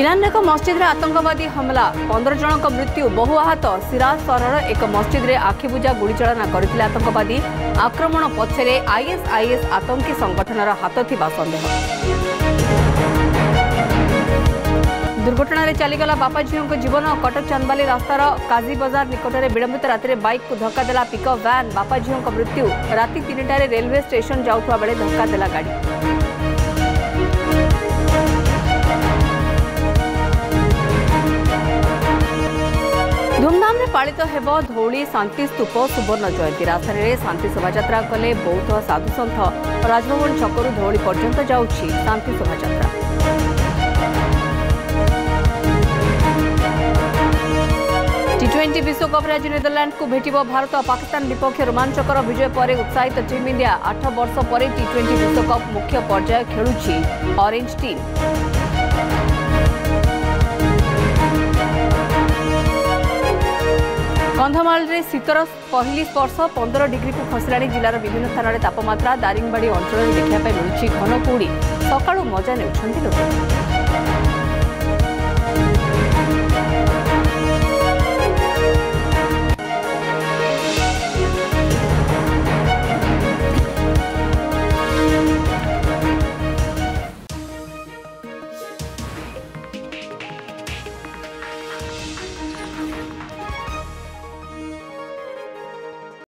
ইরানের এক মসজিদে আতঙ্কবাদী হমলা পনের জনক মৃত্যু বহু আহত সিরাজ সহর এক মসজিদে আখিবুজা গুড়িচালনা করে আতঙ্কবাদী আক্রমণ পছরে আইএসআইএস আতঙ্কী সংগঠনর হাত থাকা সন্দেহ দুর্ঘটনায় চালগলা বাপা ঝিউঙ্ জীবন কটক চান্দবালি রাস্তার কাজি বজার নিকটে বিলম্বিত রাতে বাইক ধক্কা দেলা পিকঅপ ভ্যান বাপা ঝিউঙ্ মৃত্যু রাতে তিনটায় রেলওয়ে স্টেশন যাওয়া বেড়ে ধক্কা দেলা গাড়ি ପାଳିତ ହେବ ଧଉଳି ଶାନ୍ତିସ୍ତୂପ ସୁବର୍ଣ୍ଣ ଜୟନ୍ତୀ ରାଜଧାନୀରେ ଶାନ୍ତି ଶୋଭାଯାତ୍ରା କଲେ ବୌଦ୍ଧ ସାଧୁସନ୍ଥ ରାଜଭବନ ଛକରୁ ଧଉଳି ପର୍ଯ୍ୟନ୍ତ ଯାଉଛି ଶାନ୍ତି ଶୋଭାଯାତ୍ରା ଟି ଟ୍ୱେଣ୍ଟି ବିଶ୍ୱକପ୍ରେ ଆଜି ନେଦରଲ୍ୟାଣ୍ଡକୁ ଭେଟିବ ଭାରତ ପାକିସ୍ତାନ ବିପକ୍ଷ ରୋମାଞ୍ଚକର ବିଜୟ ପରେ ଉତ୍ସାହିତ ଟିମ୍ ଇଣ୍ଡିଆ ଆଠ ବର୍ଷ ପରେ ଟି ଟ୍ୱେଣ୍ଟି ବିଶ୍ୱକପ୍ ମୁଖ୍ୟ ପର୍ଯ୍ୟାୟ ଖେଳୁଛି ଅରେଞ୍ଜ ଟିମ୍ କନ୍ଧମାଳରେ ଶୀତର ପହିଲି ସ୍ପର୍ଶ ପନ୍ଦର ଡିଗ୍ରୀକୁ ଖସିଲାଣି ଜିଲ୍ଲାର ବିଭିନ୍ନ ସ୍ଥାନରେ ତାପମାତ୍ରା ଦାରିଙ୍ଗବାଡ଼ି ଅଞ୍ଚଳରେ ଦେଖିବା ପାଇଁ ମିଳୁଛି ଘନ କୁହୁଡ଼ି ସକାଳୁ ମଜା ନେଉଛନ୍ତି ଲୋକ